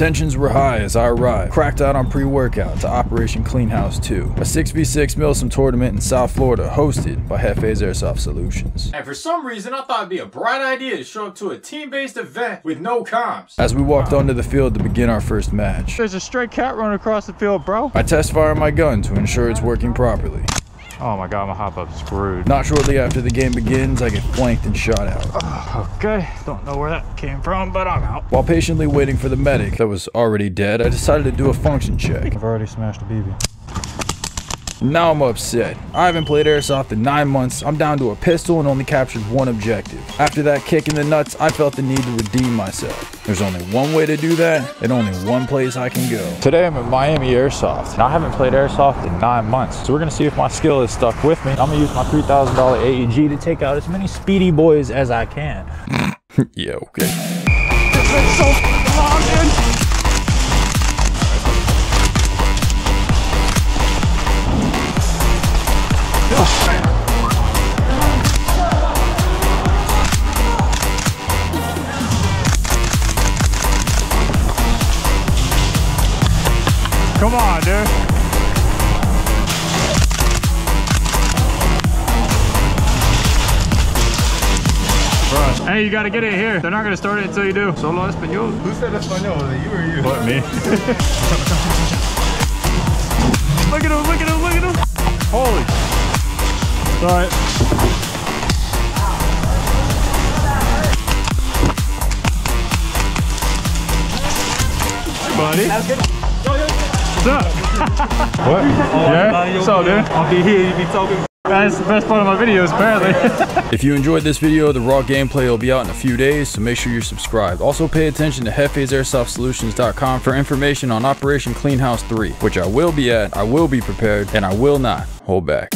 Tensions were high as I arrived, cracked out on pre-workout to Operation Clean House 2, a 6v6 Milsim tournament in South Florida hosted by Hefe's Airsoft Solutions. And for some reason, I thought it'd be a bright idea to show up to a team-based event with no comms. As we walked onto the field to begin our first match, There's a stray cat running across the field, bro. I test fire my gun to ensure it's working properly. Oh my god, my hop up screwed. Not shortly after the game begins, I get flanked and shot out. Okay, don't know where that came from, but I'm out. While patiently waiting for the medic that was already dead, I decided to do a function check. I've already smashed a BB. Now I'm upset. I haven't played Airsoft in 9 months, I'm down to a pistol and only captured one objective. After that kick in the nuts, I felt the need to redeem myself. There's only one way to do that, and only one place I can go. Today I'm at Miami Airsoft. and I haven't played Airsoft in nine months, so we're gonna see if my skill is stuck with me. I'm gonna use my $3,000 AEG to take out as many speedy boys as I can. yeah, okay. Come on, dude. Hey, you gotta get it here. They're not gonna start it until you do. Solo español. Who said Espanol? Was it you or you? What, me? look at him, look at him, look at him. Holy. Sorry. Buddy. What's up? what? Yeah? What's up, dude? I'll be here, you be talking. That's the best part of my videos, apparently. If you enjoyed this video, the raw gameplay will be out in a few days, so make sure you're subscribed. Also pay attention to Hefe'sAirsoftSolutions.com for information on Operation Clean House 3, which I will be at, I will be prepared, and I will not hold back.